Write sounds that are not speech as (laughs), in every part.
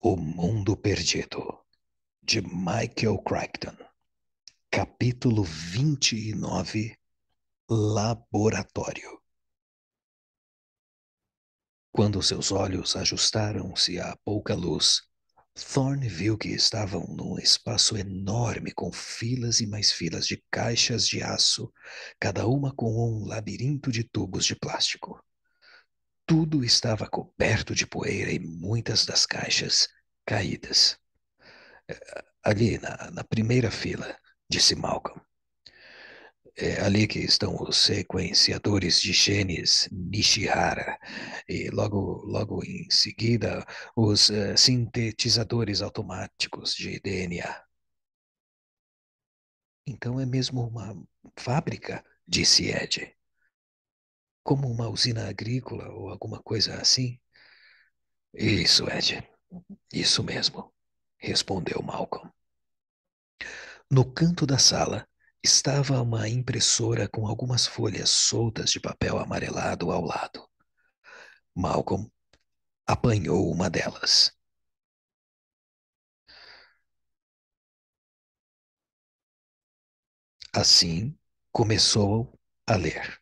O Mundo Perdido, de Michael Crichton. Capítulo 29 Laboratório. Quando seus olhos ajustaram-se à pouca luz, Thorne viu que estavam num espaço enorme com filas e mais filas de caixas de aço, cada uma com um labirinto de tubos de plástico. Tudo estava coberto de poeira e muitas das caixas caídas. Ali na, na primeira fila, disse Malcolm. É ali que estão os sequenciadores de genes Nishihara e logo, logo em seguida os uh, sintetizadores automáticos de DNA. Então é mesmo uma fábrica, disse Ed. Como uma usina agrícola ou alguma coisa assim? Isso, Ed. Isso mesmo, respondeu Malcolm. No canto da sala estava uma impressora com algumas folhas soltas de papel amarelado ao lado. Malcolm apanhou uma delas. Assim, começou a ler.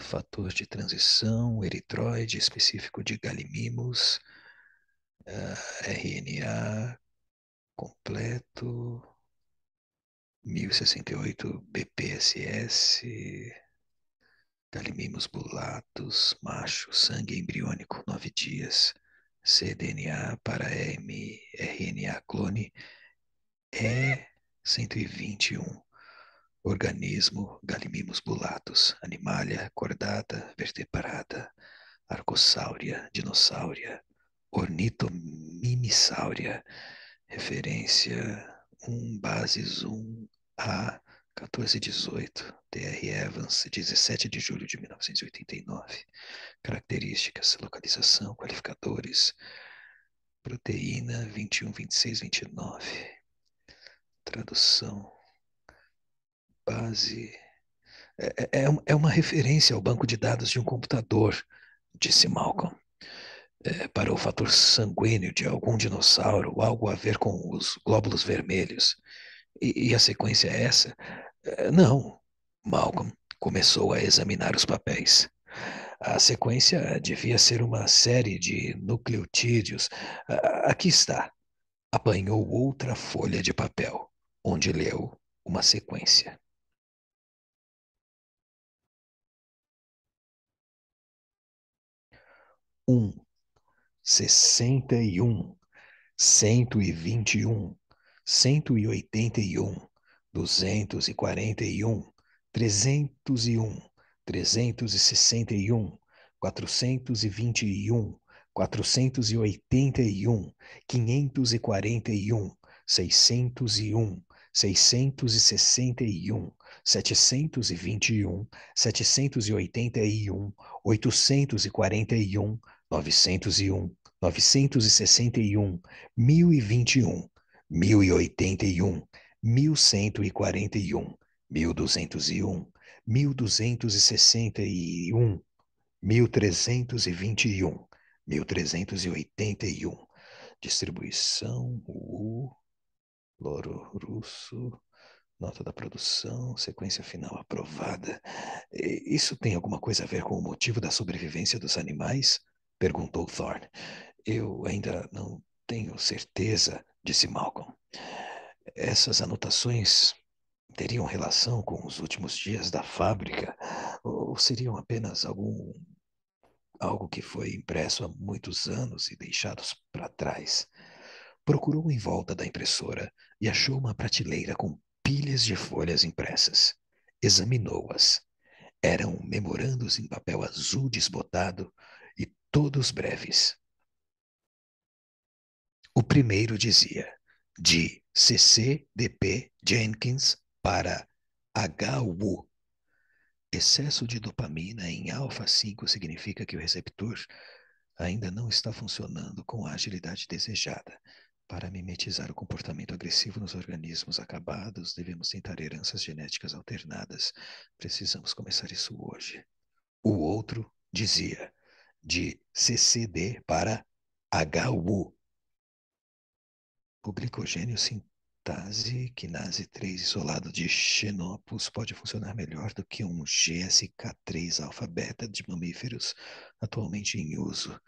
Fator de transição, eritroide específico de galimimos, RNA completo, 1068 BPSS, Galimimos bulatus, macho, sangue embriônico, nove dias, cDNA para mRNA clone E121, organismo Galimimos bulatus, animalia cordata, vertebrada, arcosáurea, dinossauria, ornitomimissauria, referência 1 bases 1 a 1418, DR Evans, 17 de julho de 1989. Características, localização, qualificadores, proteína 21, 26, 29. Tradução, base. É, é, é uma referência ao banco de dados de um computador, disse Malcolm é, para o fator sanguíneo de algum dinossauro, algo a ver com os glóbulos vermelhos. E, e a sequência é essa? É, não. Malcolm começou a examinar os papéis. A sequência devia ser uma série de nucleotídeos. Aqui está. Apanhou outra folha de papel, onde leu uma sequência. Um sessenta e um, cento e vinte e um, cento e oitenta e um, duzentos e quarenta e um, trezentos e um, trezentos e sessenta e um, quatrocentos e vinte e um, quatrocentos e oitenta e um, quinhentos e quarenta e um, seiscentos e um, seiscentos e sessenta e um, setecentos e vinte e um, setecentos e oitenta e um, oitocentos e quarenta e um, novecentos e um, 961, 1021, 1081, 1141, 1201, 1261, 1321, 1381. Distribuição, U, Loro Russo, nota da produção, sequência final aprovada. Isso tem alguma coisa a ver com o motivo da sobrevivência dos animais? Perguntou Thorne. Eu ainda não tenho certeza, disse Malcolm. Essas anotações teriam relação com os últimos dias da fábrica ou seriam apenas algum algo que foi impresso há muitos anos e deixados para trás? Procurou em volta da impressora e achou uma prateleira com pilhas de folhas impressas. Examinou-as. Eram memorandos em papel azul desbotado e todos breves. O primeiro dizia: de CCDP Jenkins para HU. Excesso de dopamina em alfa-5 significa que o receptor ainda não está funcionando com a agilidade desejada. Para mimetizar o comportamento agressivo nos organismos acabados, devemos tentar heranças genéticas alternadas. Precisamos começar isso hoje. O outro dizia de CCD para HU. O glicogênio sintase quinase 3 isolado de xenopus pode funcionar melhor do que um GSK3 alfa-beta de mamíferos atualmente em uso.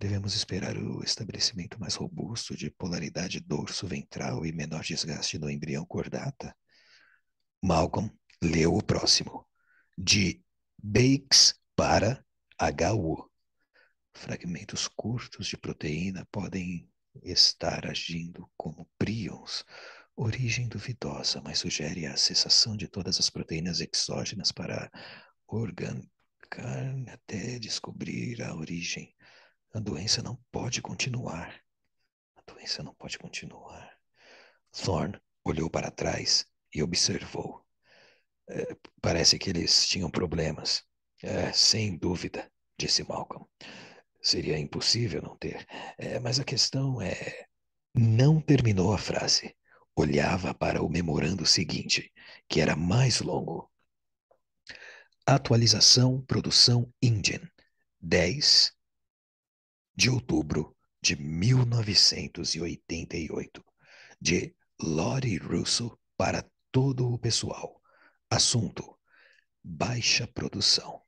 Devemos esperar o estabelecimento mais robusto de polaridade dorso-ventral e menor desgaste do embrião cordata. Malcolm leu o próximo. De Bakes para HU. Fragmentos curtos de proteína podem estar agindo como prions, origem duvidosa, mas sugere a cessação de todas as proteínas exógenas para organ carne até descobrir a origem. A doença não pode continuar. A doença não pode continuar. Thorne olhou para trás e observou. É, parece que eles tinham problemas. É, sem dúvida, disse Malcolm. Seria impossível não ter. É, mas a questão é. Não terminou a frase. Olhava para o memorando seguinte, que era mais longo. Atualização Produção Indian, 10 de outubro de 1988, de Lori Russo para todo o pessoal. Assunto: baixa produção.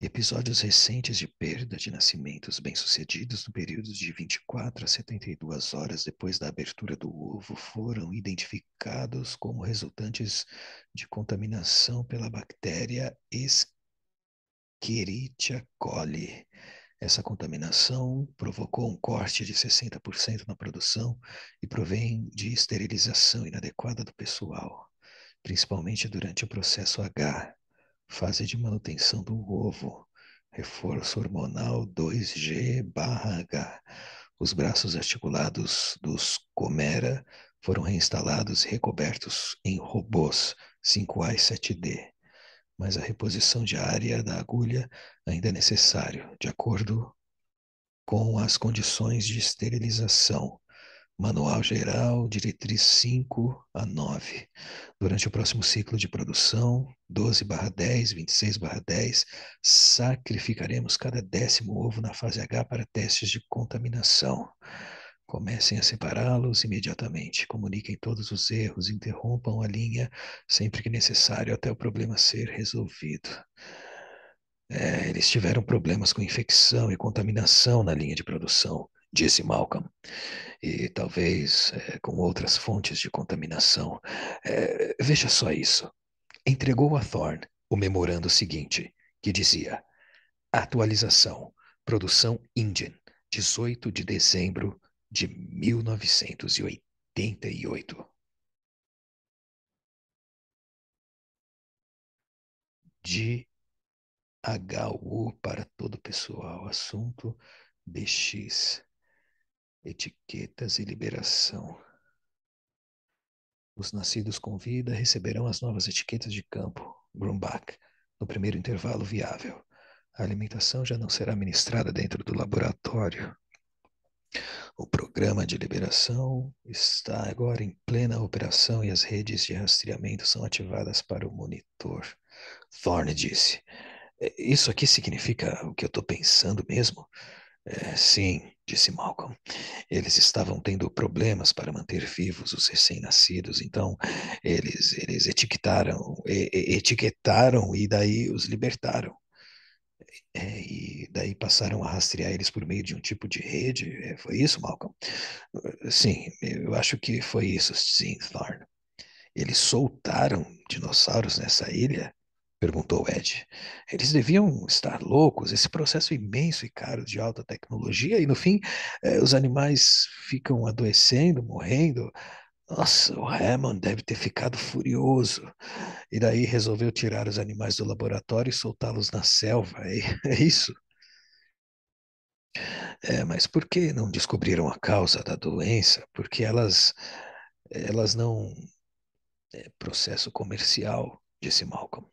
Episódios recentes de perda de nascimentos bem-sucedidos no período de 24 a 72 horas depois da abertura do ovo foram identificados como resultantes de contaminação pela bactéria Escherichia coli. Essa contaminação provocou um corte de 60% na produção e provém de esterilização inadequada do pessoal, principalmente durante o processo H, fase de manutenção do ovo, reforço hormonal 2G/H. Os braços articulados dos Comera foram reinstalados e recobertos em robôs 5A e 7D, mas a reposição diária da agulha ainda é necessário, de acordo com as condições de esterilização Manual Geral, diretriz 5 a 9. Durante o próximo ciclo de produção, 12 10, 26 10, sacrificaremos cada décimo ovo na fase H para testes de contaminação. Comecem a separá-los imediatamente. Comuniquem todos os erros, interrompam a linha sempre que necessário até o problema ser resolvido. É, eles tiveram problemas com infecção e contaminação na linha de produção disse Malcolm, e talvez é, com outras fontes de contaminação. É, veja só isso. Entregou a Thorne o memorando seguinte, que dizia: Atualização, produção Indian, 18 de dezembro de 1988. De HU para todo o pessoal. Assunto BX etiquetas e liberação. Os nascidos com vida receberão as novas etiquetas de campo, Grumbach, no primeiro intervalo viável. A alimentação já não será ministrada dentro do laboratório. O programa de liberação está agora em plena operação e as redes de rastreamento são ativadas para o monitor. Thorne disse: é, Isso aqui significa o que eu estou pensando mesmo? É, sim, disse Malcolm. Eles estavam tendo problemas para manter vivos os recém-nascidos, então eles, eles etiquetaram, e, etiquetaram e daí os libertaram. É, e daí passaram a rastrear eles por meio de um tipo de rede. É, foi isso, Malcolm? Sim, eu acho que foi isso, sim, Thorne. Eles soltaram dinossauros nessa ilha Perguntou Ed. Eles deviam estar loucos, esse processo imenso e caro de alta tecnologia, e no fim eh, os animais ficam adoecendo, morrendo. Nossa, o Hammond deve ter ficado furioso. E daí resolveu tirar os animais do laboratório e soltá-los na selva. É, (laughs) é isso? É, mas por que não descobriram a causa da doença? Porque elas, elas não. É processo comercial disse Malcolm.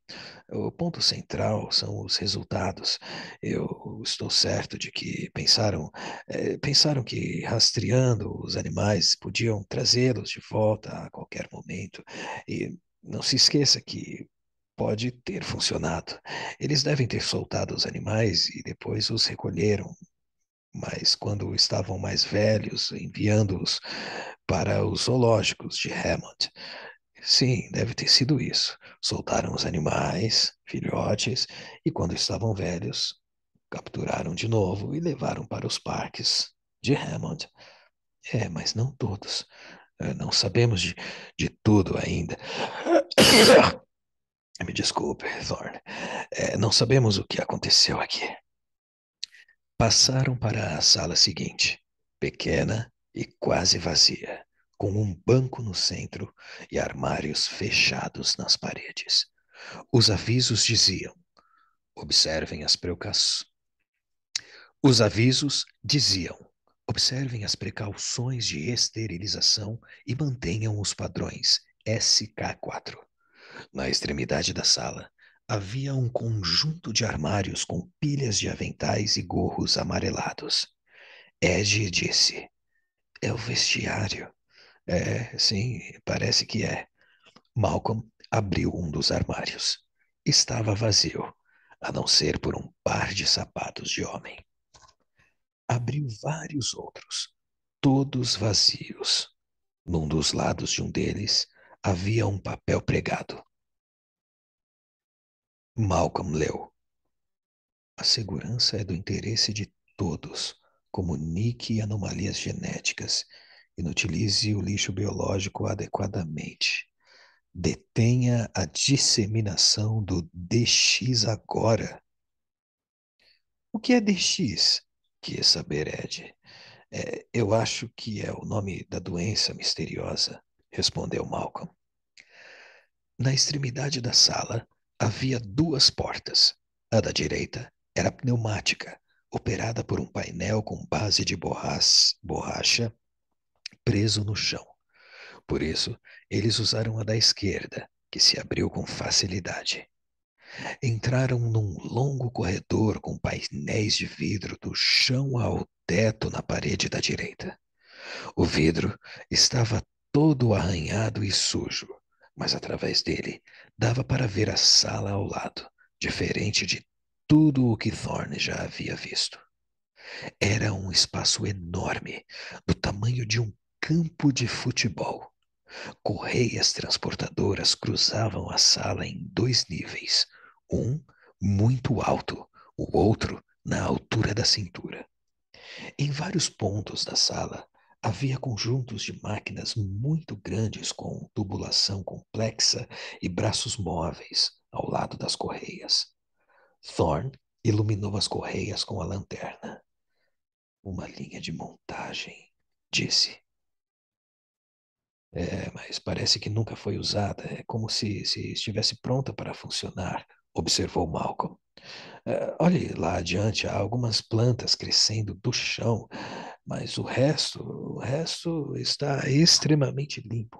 O ponto central são os resultados. Eu estou certo de que pensaram, eh, pensaram que rastreando os animais podiam trazê-los de volta a qualquer momento. E não se esqueça que pode ter funcionado. Eles devem ter soltado os animais e depois os recolheram mas quando estavam mais velhos, enviando-os para os zoológicos de Hammond. Sim, deve ter sido isso. Soltaram os animais, filhotes, e quando estavam velhos, capturaram de novo e levaram para os parques de Hammond. É, mas não todos. É, não sabemos de, de tudo ainda. (coughs) Me desculpe, Thorne. É, não sabemos o que aconteceu aqui. Passaram para a sala seguinte, pequena e quase vazia, com um banco no centro e armários fechados nas paredes. Os avisos diziam: observem as precauções. Os avisos diziam: observem as precauções de esterilização e mantenham os padrões SK4. Na extremidade da sala, havia um conjunto de armários com pilhas de aventais e gorros amarelados. Ed disse: É o vestiário. É, sim, parece que é. Malcolm abriu um dos armários. Estava vazio, a não ser por um par de sapatos de homem. Abriu vários outros, todos vazios. Num dos lados de um deles havia um papel pregado. Malcolm leu. A segurança é do interesse de todos. Comunique anomalias genéticas. Inutilize o lixo biológico adequadamente. Detenha a disseminação do DX agora. O que é DX? Quis saber Ed. É, eu acho que é o nome da doença misteriosa, respondeu Malcolm. Na extremidade da sala havia duas portas. A da direita era pneumática, operada por um painel com base de borracha preso no chão. Por isso, eles usaram a da esquerda, que se abriu com facilidade. Entraram num longo corredor com painéis de vidro do chão ao teto na parede da direita. O vidro estava todo arranhado e sujo, mas através dele dava para ver a sala ao lado, diferente de tudo o que Thorne já havia visto. Era um espaço enorme, do tamanho de um campo de futebol. Correias transportadoras cruzavam a sala em dois níveis, um muito alto, o outro na altura da cintura. Em vários pontos da sala Havia conjuntos de máquinas muito grandes com tubulação complexa e braços móveis ao lado das correias. Thorne iluminou as correias com a lanterna. Uma linha de montagem, disse. É, mas parece que nunca foi usada. É como se, se estivesse pronta para funcionar, observou Malcolm. É, olhe lá adiante, há algumas plantas crescendo do chão mas o resto, o resto está extremamente limpo.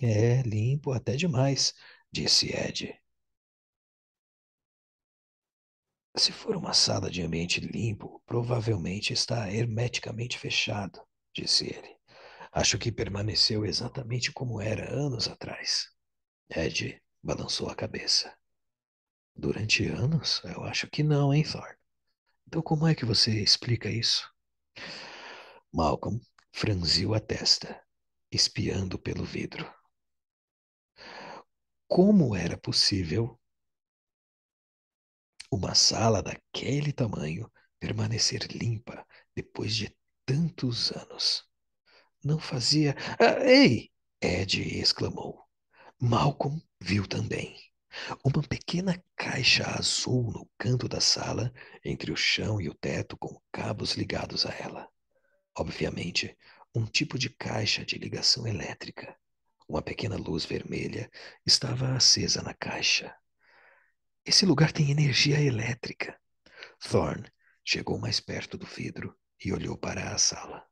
É, limpo até demais, disse Ed. Se for uma sala de ambiente limpo, provavelmente está hermeticamente fechado, disse ele. Acho que permaneceu exatamente como era anos atrás. Ed balançou a cabeça. Durante anos? Eu acho que não, hein, Thor? Então como é que você explica isso? Malcolm franziu a testa, espiando pelo vidro. Como era possível uma sala daquele tamanho permanecer limpa depois de tantos anos? Não fazia. Ah, ei! Ed exclamou. Malcolm viu também. Uma pequena caixa azul no canto da sala, entre o chão e o teto, com cabos ligados a ela. Obviamente, um tipo de caixa de ligação elétrica. Uma pequena luz vermelha estava acesa na caixa. Esse lugar tem energia elétrica. Thorne chegou mais perto do vidro e olhou para a sala.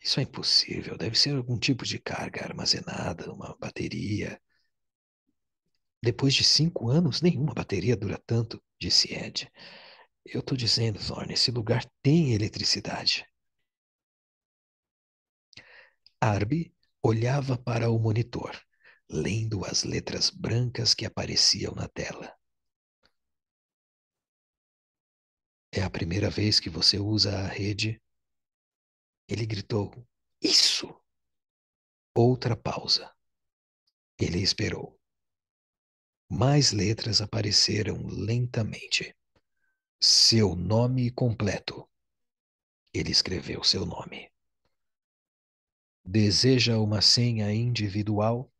Isso é impossível. Deve ser algum tipo de carga armazenada, uma bateria. Depois de cinco anos, nenhuma bateria dura tanto, disse Ed. Eu estou dizendo, Thorne, esse lugar tem eletricidade. Arby olhava para o monitor, lendo as letras brancas que apareciam na tela. É a primeira vez que você usa a rede? Ele gritou: Isso! Outra pausa. Ele esperou. Mais letras apareceram lentamente. Seu nome completo. Ele escreveu seu nome. Deseja uma senha individual?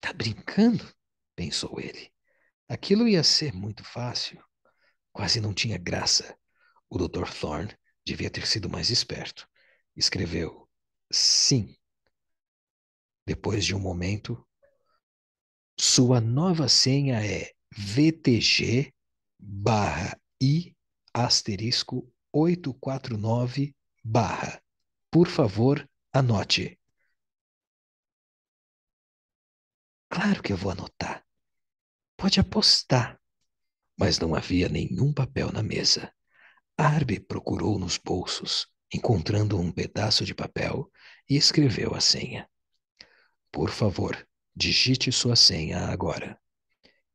Tá brincando? pensou ele. Aquilo ia ser muito fácil. Quase não tinha graça. O Dr. Thorne devia ter sido mais esperto. Escreveu sim. Depois de um momento, sua nova senha é VTG barra I asterisco 849 barra. Por favor, anote. Claro que eu vou anotar. Pode apostar. Mas não havia nenhum papel na mesa. Arby procurou nos bolsos, encontrando um pedaço de papel, e escreveu a senha. Por favor, digite sua senha agora.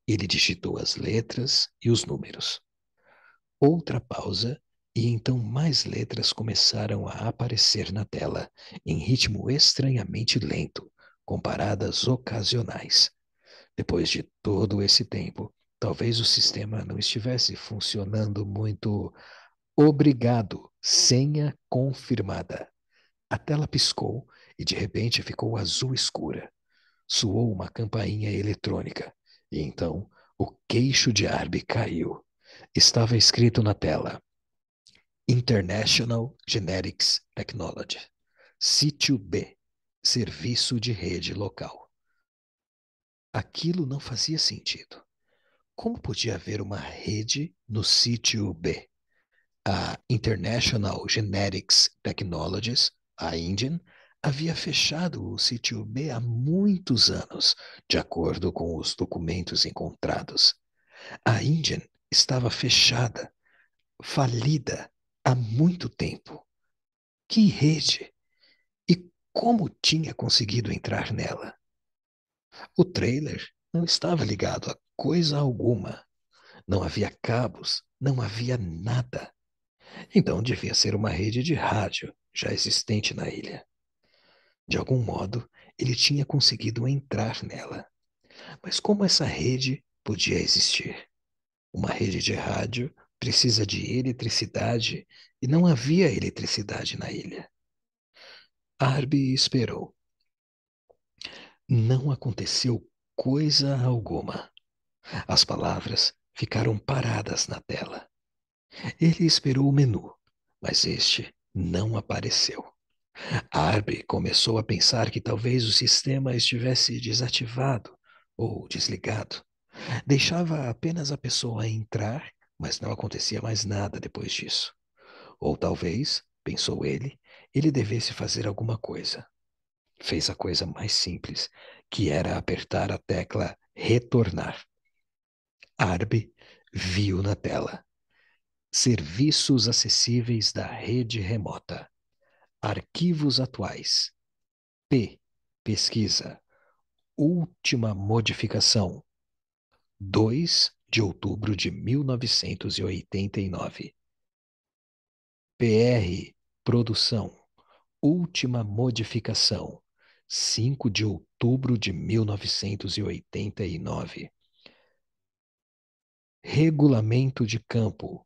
Ele digitou as letras e os números. Outra pausa, e então mais letras começaram a aparecer na tela, em ritmo estranhamente lento, com paradas ocasionais. Depois de todo esse tempo, talvez o sistema não estivesse funcionando muito. Obrigado, senha confirmada. A tela piscou e de repente ficou azul escura. Soou uma campainha eletrônica e então o queixo de Arby caiu. Estava escrito na tela: International Genetics Technology, Sítio B, Serviço de Rede Local. Aquilo não fazia sentido. Como podia haver uma rede no sítio B? A International Genetics Technologies, a Indian, havia fechado o sítio B há muitos anos, de acordo com os documentos encontrados. A Indian estava fechada, falida há muito tempo. Que rede! E como tinha conseguido entrar nela? O trailer não estava ligado a coisa alguma. Não havia cabos, não havia nada. Então devia ser uma rede de rádio já existente na ilha. De algum modo, ele tinha conseguido entrar nela. Mas como essa rede podia existir? Uma rede de rádio precisa de eletricidade e não havia eletricidade na ilha. Arby esperou. Não aconteceu coisa alguma. As palavras ficaram paradas na tela. Ele esperou o menu, mas este não apareceu. Arby começou a pensar que talvez o sistema estivesse desativado ou desligado. Deixava apenas a pessoa entrar, mas não acontecia mais nada depois disso. Ou talvez, pensou ele, ele devesse fazer alguma coisa. Fez a coisa mais simples, que era apertar a tecla retornar. Arby viu na tela. Serviços acessíveis da rede remota. Arquivos atuais. P. Pesquisa. Última modificação. 2 de outubro de 1989. PR. Produção. Última modificação. 5 de outubro de 1989. Regulamento de campo.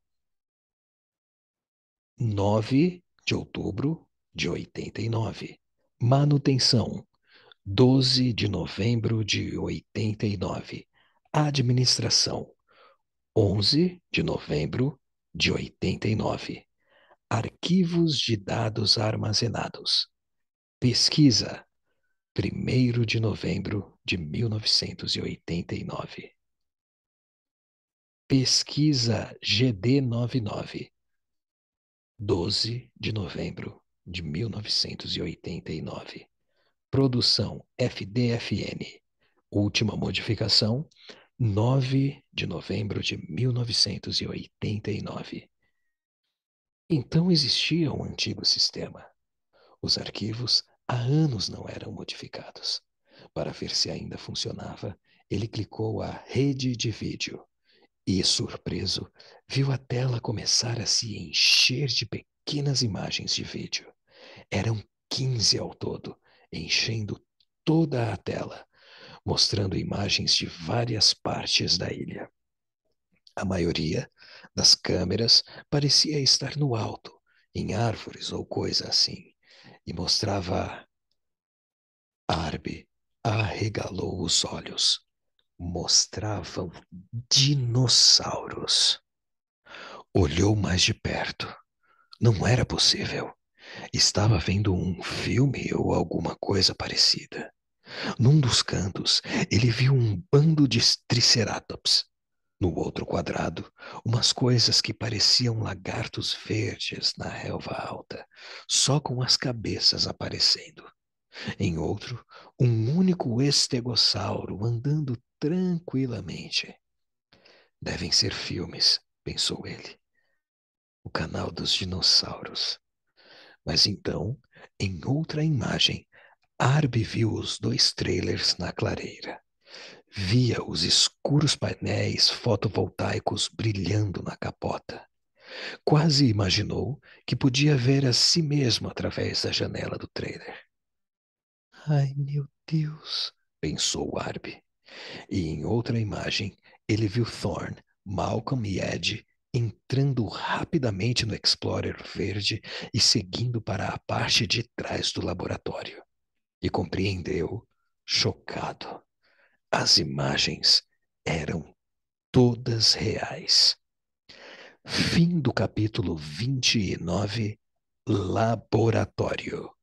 9 de outubro de 89. Manutenção. 12 de novembro de 89. Administração. 11 de novembro de 89. Arquivos de dados armazenados. Pesquisa. 1 de novembro de 1989. Pesquisa GD99. 12 de novembro de 1989. Produção FDFN. Última modificação, 9 de novembro de 1989. Então existia um antigo sistema. Os arquivos há anos não eram modificados. Para ver se ainda funcionava, ele clicou a rede de vídeo E, surpreso, viu a tela começar a se encher de pequenas imagens de vídeo. Eram 15 ao todo, enchendo toda a tela, mostrando imagens de várias partes da ilha. A maioria das câmeras parecia estar no alto, em árvores ou coisa assim, e mostrava. Arbe arregalou os olhos. Mostravam dinossauros. Olhou mais de perto. Não era possível. Estava vendo um filme ou alguma coisa parecida. Num dos cantos, ele viu um bando de triceratops. No outro quadrado, umas coisas que pareciam lagartos verdes na relva alta, só com as cabeças aparecendo. Em outro, um único estegossauro andando tranquilamente. Devem ser filmes, pensou ele. O canal dos dinossauros. Mas então, em outra imagem, Arby viu os dois trailers na clareira. Via os escuros painéis fotovoltaicos brilhando na capota. Quase imaginou que podia ver a si mesmo através da janela do trailer. Ai, meu Deus, pensou Arby. E em outra imagem, ele viu Thorn, Malcolm e Ed entrando rapidamente no Explorer verde e seguindo para a parte de trás do laboratório. E compreendeu, chocado. As imagens eram todas reais. Fim do capítulo 29 Laboratório.